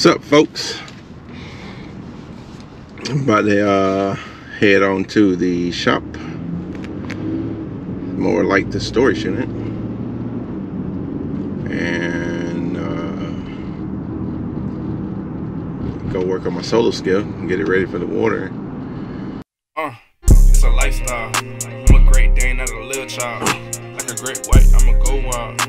What's up, folks? I'm about to uh, head on to the shop. More like the storage unit. And uh, go work on my solo skiff and get it ready for the water. Uh, it's a lifestyle. I'm a great Dane, not a little child. Like a great white, I'ma go wild.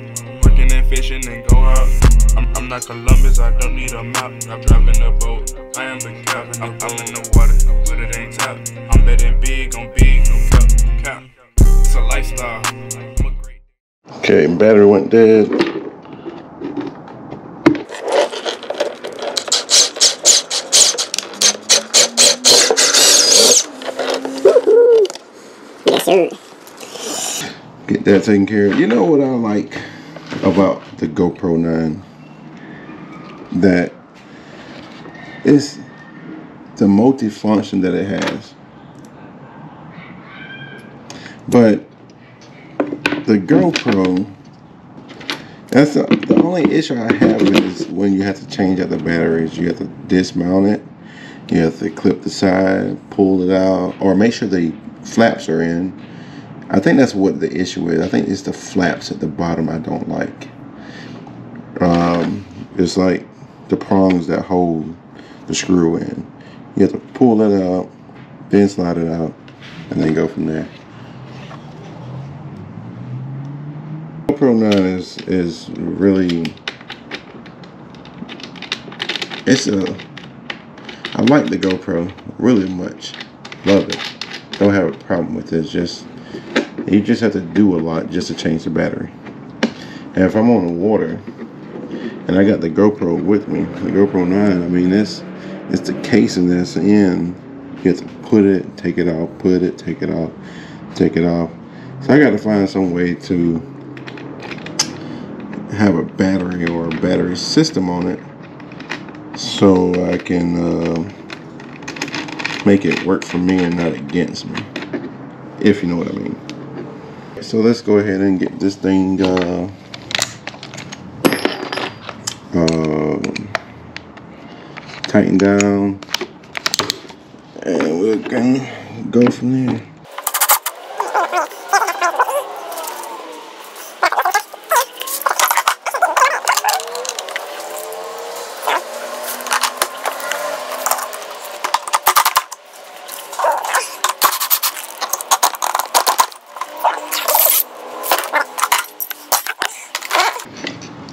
Working and fishing and go out. I'm, I'm not Columbus, I don't need a map. I'm driving a boat, I am the captain. I'm, I'm in the water, but it ain't tap. I'm betting big on big, no cap, cap. It's a lifestyle. I'm a Okay, battery went dead. Yes, sir. Get that taken care of. You know what I like about the GoPro 9? That it's the multi-function that it has. But the GoPro, that's the, the only issue I have is when you have to change out the batteries. You have to dismount it. You have to clip the side, pull it out, or make sure the flaps are in. I think that's what the issue is. I think it's the flaps at the bottom I don't like. Um, it's like the prongs that hold the screw in. You have to pull it out, then slide it out, and then go from there. GoPro 9 is is really it's a I like the GoPro really much. Love it. Don't have a problem with it. It's just you just have to do a lot just to change the battery. And if I'm on the water and I got the GoPro with me, the GoPro 9, I mean it's it's the casing that's in. You have to put it, take it out, put it, take it out, take it off. So I got to find some way to have a battery or a battery system on it so I can uh, make it work for me and not against me, if you know what I mean. So let's go ahead and get this thing uh, tightened down, and we can go from there.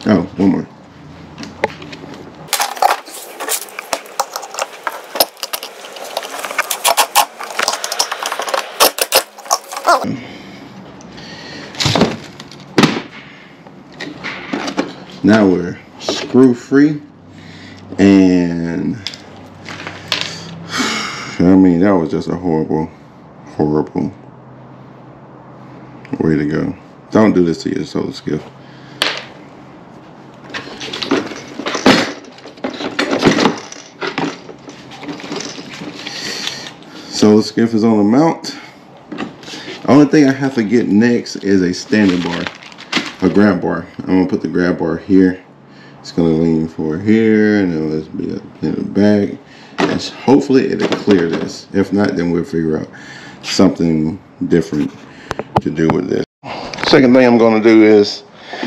Oh, Now we're screw free and I mean that was just a horrible horrible way to go. Don't do this to your solo skiff. So the skiff is on the mount. Only thing I have to get next is a standing bar, a grab bar. I'm gonna put the grab bar here. It's gonna lean forward here, and then let's be up in the back. And hopefully it'll clear this. If not, then we'll figure out something different to do with this. Second thing I'm gonna do is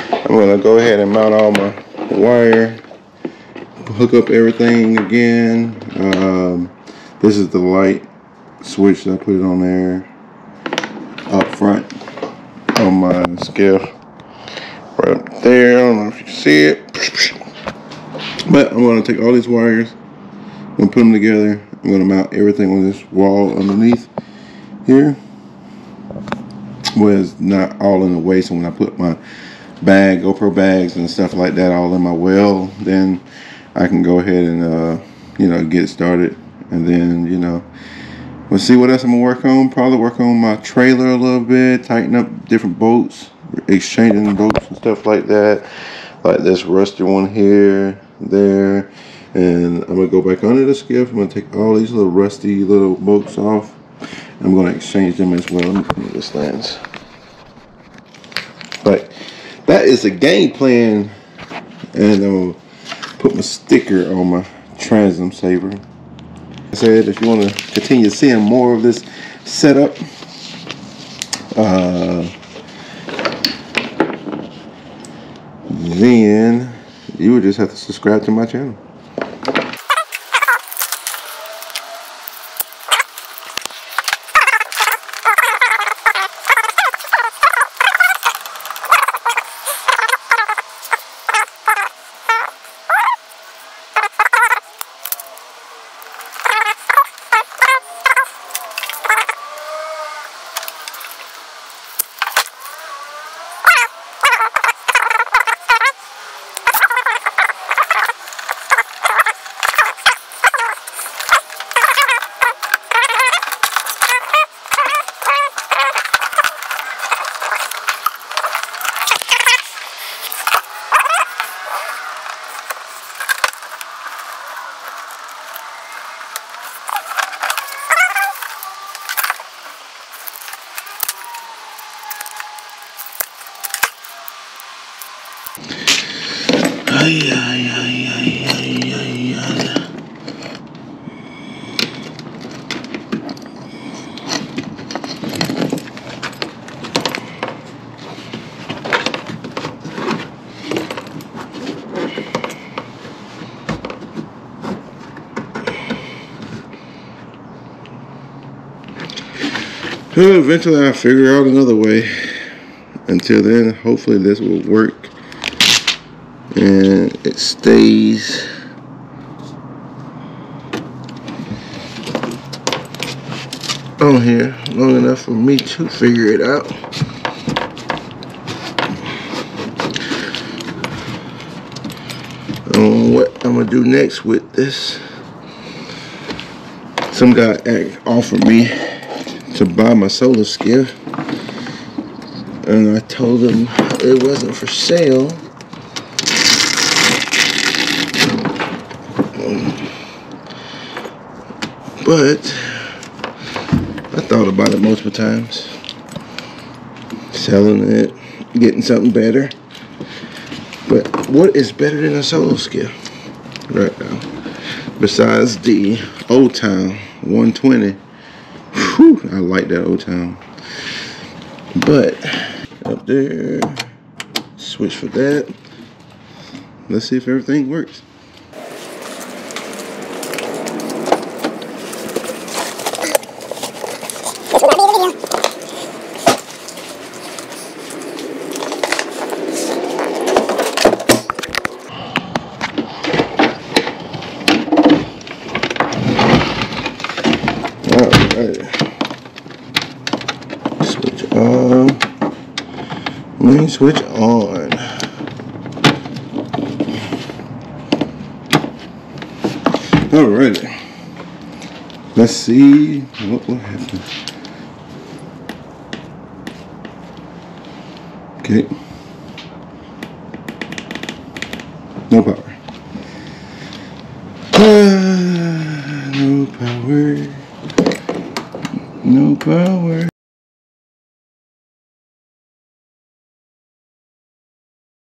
I'm gonna go ahead and mount all my wire, hook up everything again. Um, this is the light switch that I put it on there up front on my skiff right there. I don't know if you see it. But I'm going to take all these wires I'm going to put them together I'm going to mount everything on this wall underneath here. Was not all in the way so when I put my bag GoPro bags and stuff like that all in my well then I can go ahead and uh, you know get started. And then you know We'll see what else I'm gonna work on. Probably work on my trailer a little bit, tighten up different boats, exchanging boats and stuff like that. Like this rusty one here, there. And I'm gonna go back under the skiff. I'm gonna take all these little rusty little boats off. I'm gonna exchange them as well. Let me this lens. But that is the game plan. And um, put my sticker on my transom saver. I said if you want to continue seeing more of this setup, uh, then you would just have to subscribe to my channel. Eventually I'll figure out another way. Until then, hopefully this will work and it stays on here long enough for me to figure it out. On what I'm gonna do next with this. Some guy offered me to buy my solo skiff and I told them it wasn't for sale But I thought about it multiple times. Selling it, getting something better. But what is better than a solo skiff right now? Besides the Old Town 120. Whew, I like that Old Town. But up there, switch for that. Let's see if everything works. Switch on. Main switch on. Alright. Let's see what will happen. Okay. No power. Uh, no power. No power.